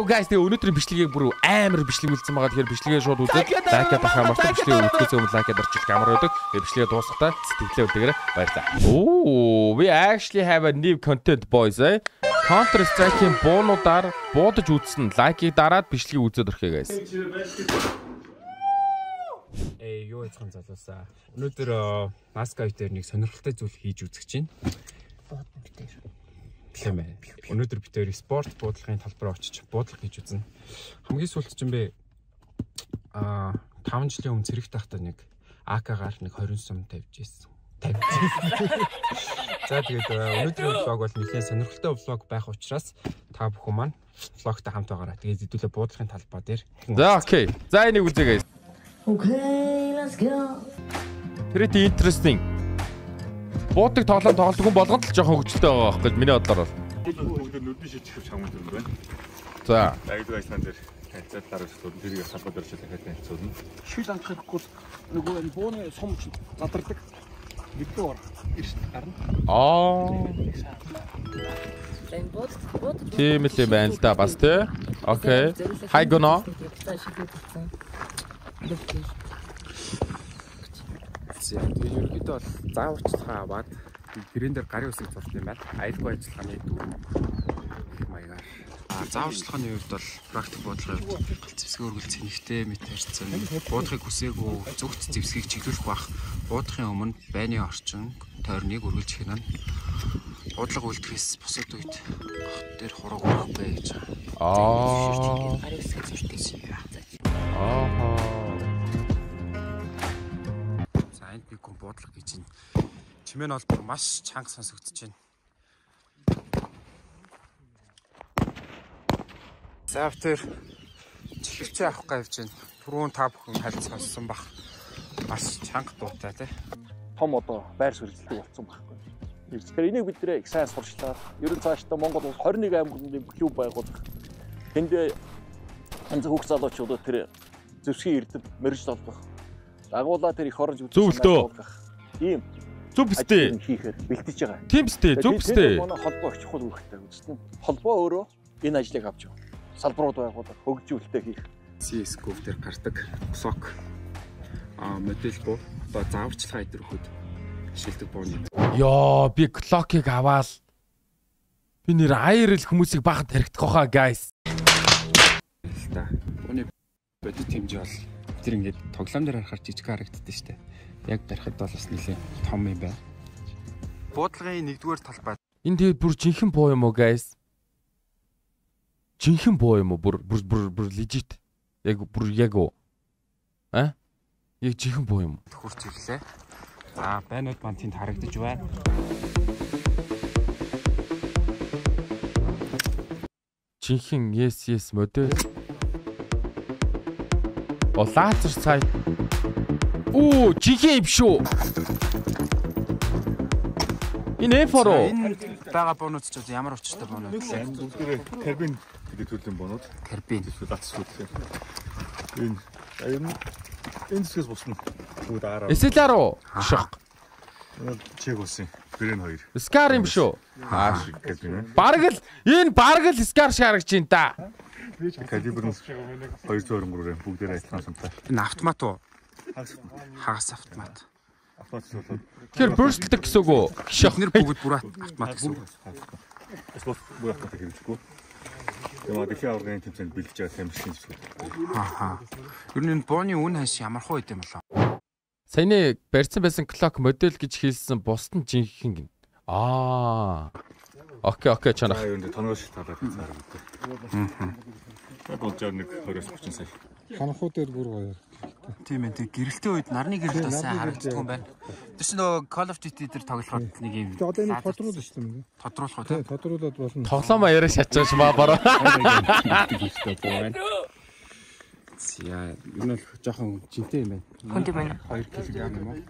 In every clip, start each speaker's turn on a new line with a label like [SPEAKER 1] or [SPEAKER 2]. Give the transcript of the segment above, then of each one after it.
[SPEAKER 1] Йоо guys тэгээ өнөөдрийн бичлэгийг бүр амар бичлэг үлдсэн байгаа. Тэгэхээр бичлэгээ шууд үзээд лайкаад ахаа мартаа бичлэгийг үзэхээс өмнө лайкаад орчих амар байдаг. Тэгээ бичлэгээ дуусгахтаа сэтгэлээ үлдээгээрэй. Баярлалаа. Оо, we actually have a new content boys eh. Counter Strike-ийн буунуудаар буудаж үзсэн лайкийг дараад бичлэгийг үзээд орхие guys.
[SPEAKER 2] Ээ юу яцхан залуусаа. Өнөөдөр маска дээр нэг сонирхолтой зүйл хийж үзэж чинь. Тийм ээ. Өнөөдөр бид хоёр спорт буудлагын талбараа очиж буудлага хийж үзнэ. Хамгийн сүүлд ч юм бэ аа 5 жилийн өмнө цэрэг тахта нэг АК-гаар нэг 20 сум тавьж ирсэн. Тавьж. За тэгээд өнөөдрийн влог бол нэлээд сонирхолтой влог байх учраас та бүхэн маань влогтой хамт байгаарай. Тэгээд хэдүүлээ буудлагын талбай дээр.
[SPEAKER 1] За окей. За энийг үзье guys.
[SPEAKER 3] Okay, let's go.
[SPEAKER 1] Pretty interesting. Буудаг тоглоом тоглодог хүн болгонд л жоохон хөвгөлтэй байгаа байхгүй миний бодлоор бол.
[SPEAKER 4] Бүгд нүдний шижих чамд юм байна.
[SPEAKER 1] За.
[SPEAKER 4] Аяг байсан дээр танилцуулаар өсвөл тэрийг салбар дээр шил дахиад танилцуулна.
[SPEAKER 5] шил анхаарахгүй нөгөө энэ бууны сум ч задардаг. Мэдээ ор. Ирс гарна.
[SPEAKER 1] Аа. Тийм л юм байна л да бас тий. Окей. Хай гоноо.
[SPEAKER 2] За тэгээд ерөнхийдөө бол зааварчилгаа аваад тэрэн дээр гарын үсэг зурсан юм байна. Аюулгүй ажиллагааны дүр гэх маягаар. А зааварчилгааны үед бол практик бодлогын хувьд галц зэвсэг өргөл цэнэгтэй метрцэн буудахыг хүсээгүй зүгт зэвсгийг чиглүүлэх бах буудахын өмнө байны орчин тойрныг өргөлж хийнэ. Буудлага үлдэхээс бусад үед хот дээр хураг өрөхгүй гэж байгаа.
[SPEAKER 1] Аа.
[SPEAKER 3] гарын үсэг зурдаг.
[SPEAKER 1] Аа.
[SPEAKER 2] За буудлага гэж чинь чимээ нь бол бүр маш чанга сонсогдож байна. За автер чихвчээ авах гэж байна. Түрүүн та бүхэн сонссон бах. Маш чанга дуутай тий.
[SPEAKER 5] Том одоо байр суурилдаг болсон байхгүй. Тэгэхээр энийг бид нэ их сайн сурчлаа. Ерөн цаашдаа Монгол улс 21 аймагт клуб байгуулах. Тэнд янз бүх залуучууд тэр зэвсгийн эрдэм мэрж толгох. Дагуулаа тэр их оронж үзүүлсэн Ийм
[SPEAKER 1] Зүг бистэ.
[SPEAKER 5] хийхээр бэлтэж байгаа.
[SPEAKER 1] Тийм бистэ. Зүг бистэ.
[SPEAKER 5] Манай холбоо их чухал үүрэгтэй үстэн. Холбоо өөрөө энэ ажлыг авч явна. Салбарууд байгуулах, хөгжүүлэлтээ хийх.
[SPEAKER 2] CS:GO дээр гардаг блок а модель буу одоо зааварчилгаа идэрхүүд шилдэг бууны.
[SPEAKER 1] Йоо, би клокийг аваал. Би нэр IRL хүмүүсийг багт тархитах хаа guys.
[SPEAKER 2] л та. Бууны бодит хэмжээ бол тэр ингээд тоглоом дээр харахаар жижиг харагддаг штэ. Яг барихад бол бас нэлээд том юм байна. Буудлагын нэгдүгээр талбай
[SPEAKER 1] Энэ тэгээд бүр жинхэнэ боо юм уу guys? Жинхэнэ боо юм уу? Бүр бүр бүр бүр legit. Яг бүр яг уу. А? Яг жинхэнэ боо юм уу?
[SPEAKER 2] хурц ирлээ. За, байнууд маань тэнд харагдаж байна.
[SPEAKER 1] Жинхэнэ yes yes модель. О лазер сайт. Оо, жинхэнэ юм шүү. Энэ F4.
[SPEAKER 2] Энэ байгаа буунууд ч одоо ямар учиртай буунууд вэ?
[SPEAKER 4] Карбин гэдэг төрлийн бонууд.
[SPEAKER 2] Карбин.
[SPEAKER 4] Эсвэл үү. Энэ энэ энэ зүгээс бусна. Бүгд араа.
[SPEAKER 1] SLR руу. Шок.
[SPEAKER 4] Чек усын. Бэрэн хоёр.
[SPEAKER 1] Scar юм шүү.
[SPEAKER 4] Аа шиг карбин.
[SPEAKER 1] Бараг л энэ бараг л шиг харагч юм да.
[SPEAKER 4] Калибр нь 223 бүгдээр адилхан сумтай.
[SPEAKER 2] Энэ автомат уу?
[SPEAKER 4] Хагас
[SPEAKER 2] автомат.
[SPEAKER 1] Тэгэхээр burst-даг гэсэн үг үү? Шок.
[SPEAKER 2] Бид нэр бүгд бүр автомат гэсэн. үг.
[SPEAKER 4] Эсвэл бүх автомат хэрэглэхгүй. Тэгээ дэлхийн аваргын тэмцээнд бэлдэж байгаа сайн машин зүйл.
[SPEAKER 2] Ааха. Ер нь энэ бууны үн ханш ямар хөө идэм болоо?
[SPEAKER 1] Саяны барьсан байсан clock модель гэж хэлсэн бусд нь жинхэнэ гин. Аа. Окей, окей чанах.
[SPEAKER 4] Аа юу нэ тоногоос талаад цаараа гэдэг. Аа. Болж байгаа нэг 20-30 сая.
[SPEAKER 6] Хонхоо дээр бүр гоё.
[SPEAKER 2] Тийм ээ. Тэг гэрэлтийн үед нарны гэрэлт бас сайн харагддаг юм байна. Тэр чинь нөгөө Call of Duty дээр тоглоход нэг юм.
[SPEAKER 6] Тэгээ одоо энэ тодруулах шүү дээ.
[SPEAKER 2] тодруулах уу
[SPEAKER 6] Тий,
[SPEAKER 2] тийм.
[SPEAKER 6] тодруулаад болно.
[SPEAKER 1] Тоглоомоо яриа шатж маа бороо.
[SPEAKER 2] Ер нь бол жоохон жинтэй юм байна.
[SPEAKER 3] Хүнд юм байна.
[SPEAKER 2] 2 кг юм уу?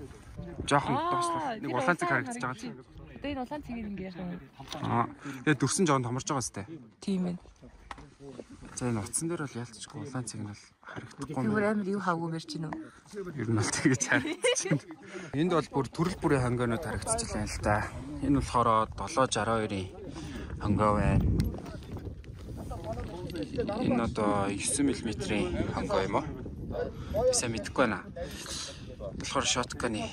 [SPEAKER 2] Жоохон доошлох. Нэг улаан цэг харагдаж байгаа тийм.
[SPEAKER 3] Тэгээ энэ улаан цэгийг ингээ яхан.
[SPEAKER 2] Аа. Тэгээ дөрсөн жоохон томорж байгаа сте.
[SPEAKER 3] Тийм ээ.
[SPEAKER 2] За энэ утсан дээр бол ялцчихгүй улаан цэг нь бол харагдахгүй юм.
[SPEAKER 3] Зүгээр амар юу хаагүй мэрч гинөө.
[SPEAKER 2] Ер нь бол тэгэж харагдаж байна. Энд бол бүр төрөл бүрийн хонгойнууд харагдчихж байна л да. Энэ болохоор 762-ийн хонгой байна. Энэ одоо 9 мм-ийн хонго юм уу? Сайн мэдэхгүй байна. Болохоор шотканы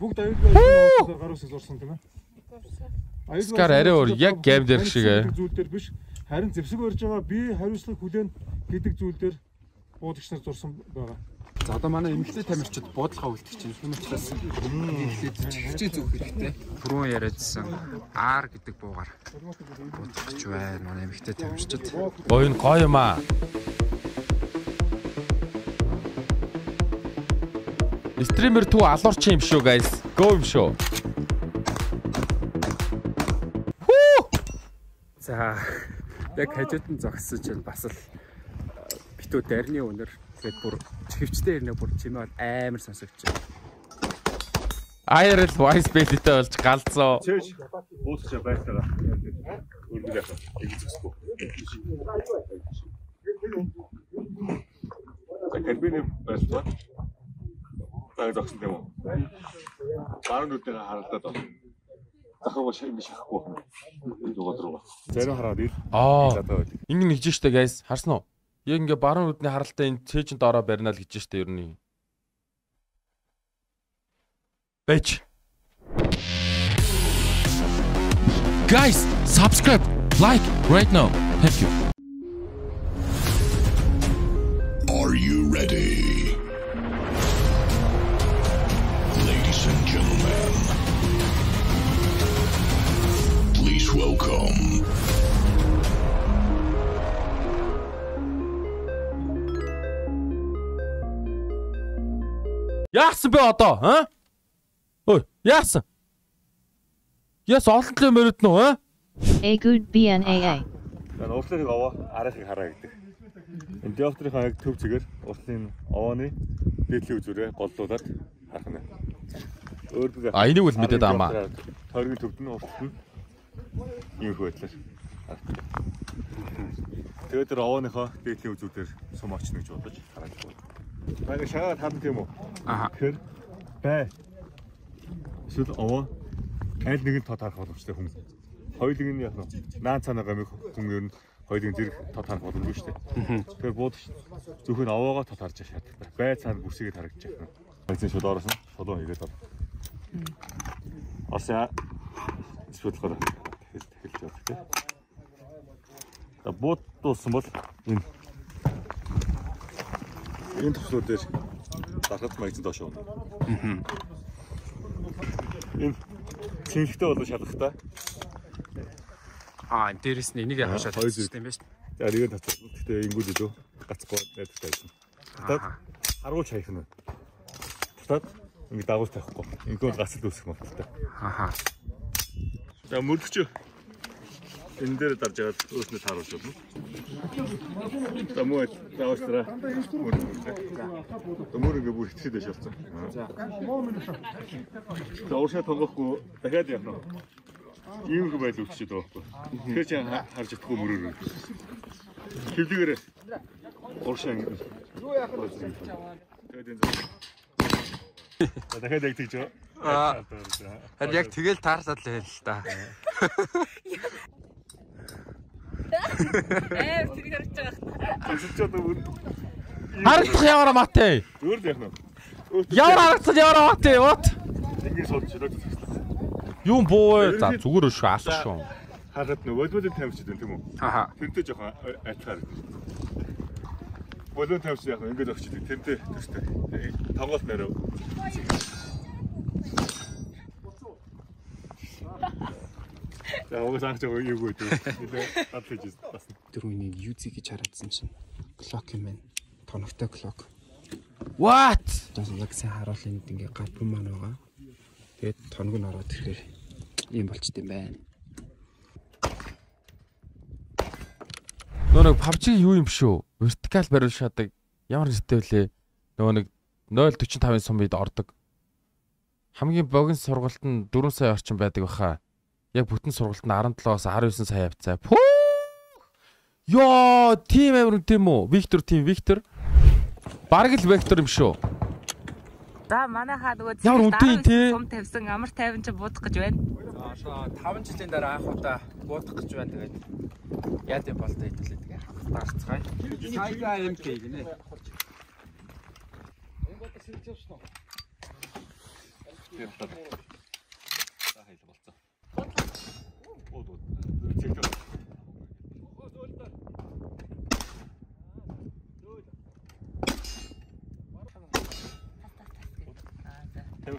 [SPEAKER 6] Бүгд аюулгүй гаруусаа зурсан тийм ээ. Аюулгүй
[SPEAKER 1] Скар арай өөр яг гейм дээр шиг ээ.
[SPEAKER 6] зүйл дээр биш. Харин зэвсэг барьж байгаа би хариуцлага хүлээн гэдэг зүйл дээр буудагч нар зурсан байгаа.
[SPEAKER 2] За одоо манай эмэгтэй тамирчид буудлага үлдэх чинь юм учраас эмэгтэйд хичээ зүг хэрэгтэй. Түрүүн яриадсан R гэдэг буугаар буудлах ч байна манай эмэгтэй тамирчид.
[SPEAKER 1] Энэ гоё юм аа. Стример 2 алуурч юм шүү guys. Go юм шүү.
[SPEAKER 2] За яг хажууд нь зогссон чинь бас л битүү дарны өнөр тэгээд бүр чихвчтэй ирнэ бүр чимээ бол амар сонсогч.
[SPEAKER 1] IRL voice bait-тэй болж галзуу.
[SPEAKER 4] Чөөж уусчаа байцгаа. Үргэлж яах вэ? Их зүсгүй. Тэрбиний байцгаа. Таг зогсон юм уу? Баруун нүдээр харагдаад байна. Захаа шиг ингэ шахахгүй байна. Зүгээр рүү. Зарим хараад ил.
[SPEAKER 1] Аа. Ингэ нэгж штэ guys. Харсан уу? Яг ингээ баруун нүдний харалтаа энэ цээжин доороо барина л гэж штэ ер нь. Бэч. Guys, subscribe, like right now. Thank you.
[SPEAKER 7] Are you ready? Welcome
[SPEAKER 1] Яасан бэ одоо? Аа? Ой, яасан? Яс олонтлын мөрөд нөө, аа?
[SPEAKER 8] A good BNAA.
[SPEAKER 4] За уртлыг овоо арайхыг хараа гэдэг. Энэ диоптрийнхаа яг төв зэгээр уртлын овооны дээдлийн үзүүрээ голлуулаад харах нь. Өөр нэг
[SPEAKER 1] А, энийг үл мэдээд аамаа.
[SPEAKER 4] Тойргийн төвд нь уртлт нь ийм их байдлаар. Тэгээд тэр овооныхоо дээдлийн үзүүрээр сум очно гэж бодож хараад байна. Баяг шагаад хадна тийм үү?
[SPEAKER 2] Аха.
[SPEAKER 4] Тэгэхээр бай. Эсвэл овоо аль нэгэн тод харах боломжтой хүн. Хоёулыг нь яг нь наан цаанаа гамиг хүн ер нь хоёулын зэрэг тод харах боломжгүй шүү дээ. Тэгэхээр бууд зөвхөн овоогоо тод харж шаардлагатай. Бай цаана бүсгээд харагдаж байна. Эцэг шууд ороос нь шулуун хийгээд байна. Орсоо шуудлахаар эхэлж эхэлж байна тийм. За бууд дууссан бол энэ энэ төслүүд дээр дарахад маягт доош явна. Энэ цэнхтэй болоо шалгахтаа.
[SPEAKER 2] Аа дээрэс нь энийг хашаад
[SPEAKER 4] хоёр
[SPEAKER 2] хэлсэн юм байна шүү.
[SPEAKER 4] За нэг нь татсан. Гэтэ ингүүл илүү гацхгүй найдтай байсан. Татаад харуулж хаях нь. Татаад ингэ дагуул тавихгүй. Ингүүл гацал үүсгэх юм байна.
[SPEAKER 2] Аха.
[SPEAKER 4] За мөрдөгч энэ дээр дарж аваад өөрснөө тааруулж болно. За мөр ингэ бүр хитгээд байж болсон. За. Уушаа тонгохгүй дахиад явах нь. Ийм их байдал үүсчихэд байгаа байхгүй. Тэгэхээр чи ха- харж чадахгүй мөрөөр. Хэвлэгээр уушаа ингэ. Тэгээд энэ. За дахиад яг тэгж.
[SPEAKER 2] Аа. Харин яг тэгэл таарсаад л байл л та.
[SPEAKER 3] Аа тэр харж байгаа.
[SPEAKER 4] Тасалж одоо бүр
[SPEAKER 1] Харагдах ямар амаатай.
[SPEAKER 4] өөр л явах нь.
[SPEAKER 1] Ямар харагдсан ямар амаатай. What?
[SPEAKER 4] Ингээд сууд шилээд
[SPEAKER 1] Юу боо. За зүгээр шүү алах шүү.
[SPEAKER 4] хараад нөгөө волейболын тамирчид байна тийм үү?
[SPEAKER 2] Аха.
[SPEAKER 4] Тэрнтэй жоохон айлтгаар. Волейбол тамирчид яг ингээд өгчдөг. Тэрнтэй төстэй. Тоглолт нэрөө. За угаас анх жоо юу гэдэг. Нилээ адлаж бас.
[SPEAKER 2] Дөрөвний UZ гэж хараадсан чинь клок юм байна. Тоногтой клок.
[SPEAKER 1] What?
[SPEAKER 2] Яг сайн харуул энд ингээ гарбан маань байгаа. Тэгээд тоног нь ороод ирэхээр ийм болчт юм байна.
[SPEAKER 1] Нөгөө нэг PUBG юу юм шүү? Вертикал барил шаадаг. Ямар нэртэй вүлээ? Нөгөө нэг 0.45-ын сумд ордог. Хамгийн богино сургалт нь 4 сая орчим байдаг баха. Яг бүтэн сургалт нь 17-аас 19 сая явцаа. Йоо, тим амир тийм үү? Виктор тим Виктор. Бараг л Виктор юм шүү.
[SPEAKER 3] За манайхаа нөгөө
[SPEAKER 1] Ямар үнэтэй те?
[SPEAKER 3] сум тавьсан амар тайван ч буудах гэж байна.
[SPEAKER 2] За 5 жилийн дараа анх удаа буудах гэж байна тэгээд яад юм бол та хэдүүлээ тэгээ. Дарцгай. Сайга АМК гинэ.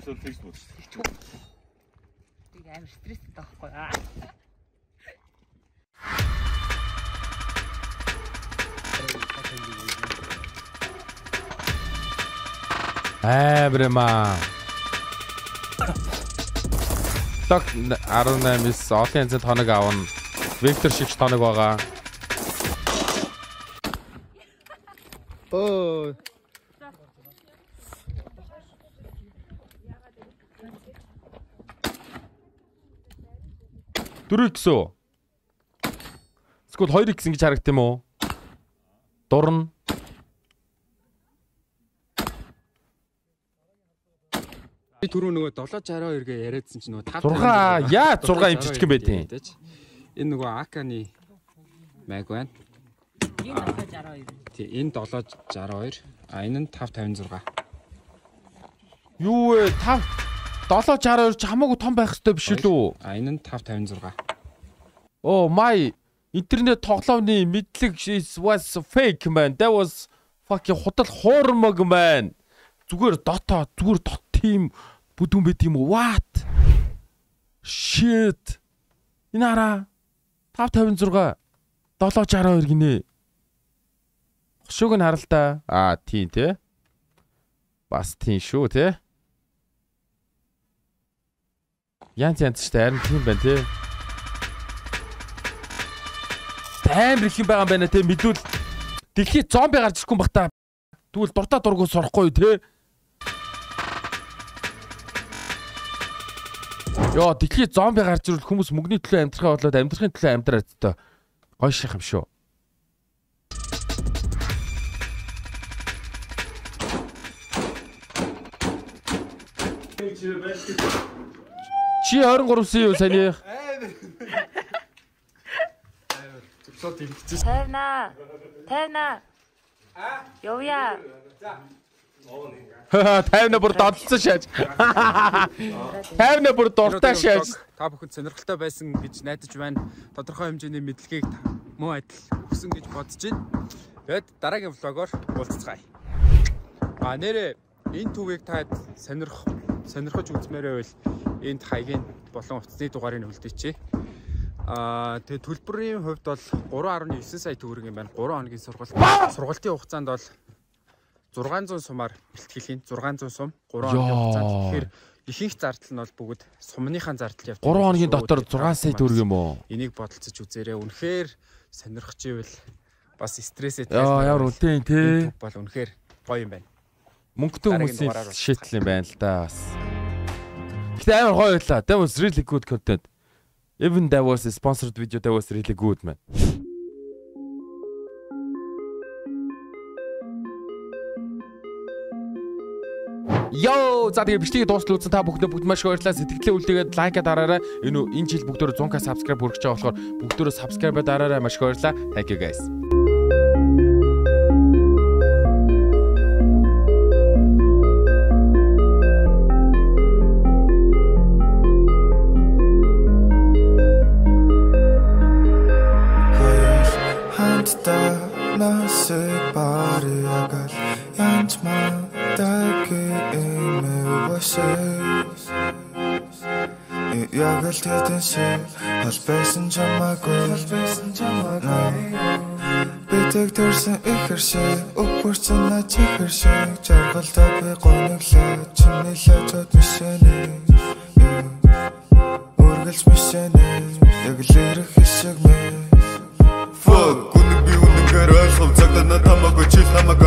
[SPEAKER 4] Тавьсаар тэгж бод.
[SPEAKER 3] Тийг амар стресстэй таахгүй.
[SPEAKER 1] Амар юм аа. Ток 18-с олон янзын тоног авна. Вектор шиг ч тоног байгаа. 4x үү? Эсвэл 2x ингэж харагд юм уу? Дурна.
[SPEAKER 2] Би түрүү нөгөө 762 гээ яриадсан чинь нөгөө 5
[SPEAKER 1] 6 яа 6 юм жижиг юм байт юм.
[SPEAKER 2] Энэ нөгөө Аканы маяг байна.
[SPEAKER 3] Энэ 762.
[SPEAKER 2] Тий, энэ 762. А энэ нь 556.
[SPEAKER 1] Юу вэ? 5 762 ч хамаагүй том байх хэрэгтэй биш үү?
[SPEAKER 2] А энэ нь 556.
[SPEAKER 1] Oh my интернет тоглоомны мэдлэг was fake man. That was fucking худал хуурмаг man. Зүгээр дота зүгээр дот тим бүдүүн байт юм уу? What? Shit. Энэ хараа 556 762 гинэ. Хошууг нь харал та. Аа тийм те. Бас тийм шүү те. Янз янз ч харин тийм байна те. Амар их юм байгаа юм байна те мэдвэл дэлхий зомби гарч ирэхгүй бах та. Тэгвэл дуртай дургуй сорохгүй те. Йоо дэлхий зомби гарч ирвэл хүмүүс мөнгөний төлөө амьдрахаа болоод амьдрахын төлөө амьдраад та. Гой ших юм шүү. Чи 23-сын юу саний?
[SPEAKER 3] Тайна. Тайна. Явъя.
[SPEAKER 1] Тайвна бүр додолцсон шааж. Тайвна бүр дуртай шааж.
[SPEAKER 2] Та бүхэн сонирхолтой байсан гэж найдаж байна. Тодорхой хэмжээний мэдлэгийг мөн адил өгсөн гэж бодож байна. Тэгэд дараагийн влогоор уулзцгаая. А нэрээ энэ түүхийг та сонирх сонирхож үзмээрээ байвал энд хаягийн болон утасны дугаарыг үлдээчээ. Аа тэгээ төлбөрийн хувьд бол 3.9 сая төгрөг юм байна. 3 хоногийн сургалт. Сургалтын хугацаанд бол 600 сумаар бэлтгэлхийн 600 сум 3 хоногийн хугацаанд. Тэгэхээр ихэнх зардал нь бол бүгд сумныхаа зардал явдаг.
[SPEAKER 1] 3 хоногийн дотор 6 сая төгрөг юм уу?
[SPEAKER 2] Энийг бодолцож үзээрэй. Үнэхээр сонирхож ивэл бас стрессээ
[SPEAKER 1] Яа ямар үлдээн те.
[SPEAKER 2] бол үнэхээр гоё юм байна.
[SPEAKER 1] Мөнгөтэй
[SPEAKER 2] дугаараар
[SPEAKER 1] шийтгэл юм байна л да бас. Гэтэ амар гоё байлаа. That was really good content. Even that was a sponsored video that was really good man. Йоо, за тэгээ бичлэгийг дуустал үзсэн та бүхэнд бүгд маш их баярлалаа. Сэтгэлээ үлдээгээд лайка дараарай. Энэ энэ жил бүгдөө 100к subscribe хүргэж байгаа болохоор бүгдөө subscribe дараарай. Маш их баярлалаа. Thank you guys.
[SPEAKER 9] Эмэвэсэс Яг л тэдэн шиг хол байсан чамаагүй? Байсан чамаагүй. Битэг төрсэн ихэр шиг Өгөрсөн на чихэр шиг Жаргалтай би гониглаа Чиний лажууд мишэнэ Үргэлж мишэнэ Яг л ирэх хэсэг мэ Fuck, үнэн би үнэнхээр ойлгов Цагтаа на тамаагүй чил хамаагүй